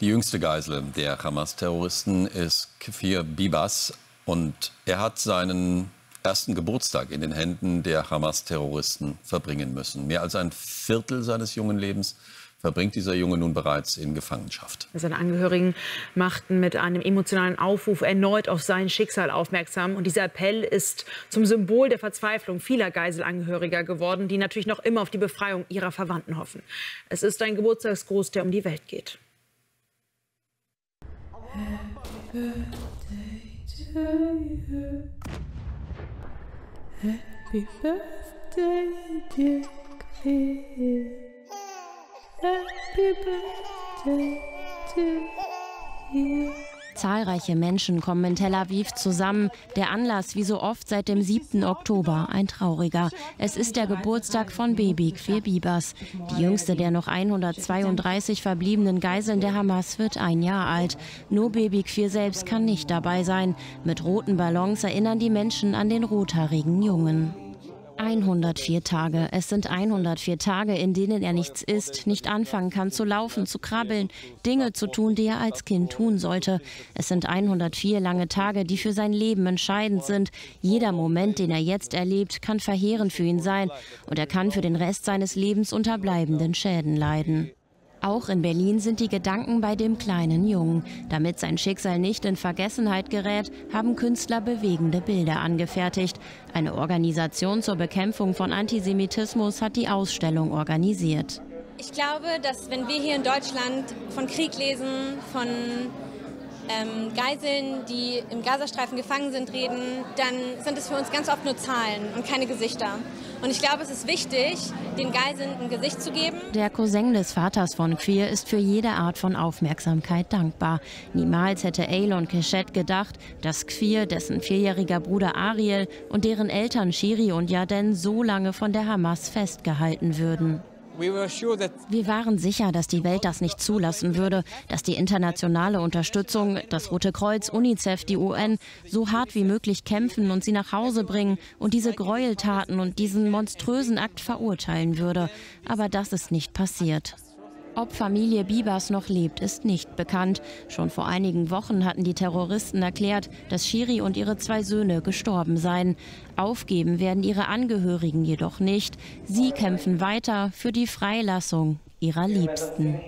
Die jüngste Geisel der Hamas-Terroristen ist Kfir Bibas und er hat seinen ersten Geburtstag in den Händen der Hamas-Terroristen verbringen müssen. Mehr als ein Viertel seines jungen Lebens verbringt dieser Junge nun bereits in Gefangenschaft. Seine Angehörigen machten mit einem emotionalen Aufruf erneut auf sein Schicksal aufmerksam. Und dieser Appell ist zum Symbol der Verzweiflung vieler Geiselangehöriger geworden, die natürlich noch immer auf die Befreiung ihrer Verwandten hoffen. Es ist ein Geburtstagsgruß, der um die Welt geht. Birthday to you. Happy birthday, dear Cleo. Happy birthday to you. Zahlreiche Menschen kommen in Tel Aviv zusammen. Der Anlass, wie so oft seit dem 7. Oktober, ein trauriger. Es ist der Geburtstag von Baby Quir Bibas. Die jüngste der noch 132 verbliebenen Geiseln der Hamas wird ein Jahr alt. Nur Baby Quir selbst kann nicht dabei sein. Mit roten Ballons erinnern die Menschen an den rothaarigen Jungen. 104 Tage. Es sind 104 Tage, in denen er nichts isst, nicht anfangen kann zu laufen, zu krabbeln, Dinge zu tun, die er als Kind tun sollte. Es sind 104 lange Tage, die für sein Leben entscheidend sind. Jeder Moment, den er jetzt erlebt, kann verheerend für ihn sein und er kann für den Rest seines Lebens unter bleibenden Schäden leiden. Auch in Berlin sind die Gedanken bei dem kleinen Jungen. Damit sein Schicksal nicht in Vergessenheit gerät, haben Künstler bewegende Bilder angefertigt. Eine Organisation zur Bekämpfung von Antisemitismus hat die Ausstellung organisiert. Ich glaube, dass wenn wir hier in Deutschland von Krieg lesen, von ähm, Geiseln, die im Gazastreifen gefangen sind, reden, dann sind es für uns ganz oft nur Zahlen und keine Gesichter. Und ich glaube, es ist wichtig, den Geiseln ein Gesicht zu geben. Der Cousin des Vaters von Queer ist für jede Art von Aufmerksamkeit dankbar. Niemals hätte Eilon Keshet gedacht, dass Queer, dessen vierjähriger Bruder Ariel und deren Eltern Shiri und Yaden so lange von der Hamas festgehalten würden. Wir waren sicher, dass die Welt das nicht zulassen würde, dass die internationale Unterstützung, das Rote Kreuz, UNICEF, die UN so hart wie möglich kämpfen und sie nach Hause bringen und diese Gräueltaten und diesen monströsen Akt verurteilen würde. Aber das ist nicht passiert. Ob Familie Bibas noch lebt, ist nicht bekannt. Schon vor einigen Wochen hatten die Terroristen erklärt, dass Shiri und ihre zwei Söhne gestorben seien. Aufgeben werden ihre Angehörigen jedoch nicht. Sie kämpfen weiter für die Freilassung ihrer Liebsten.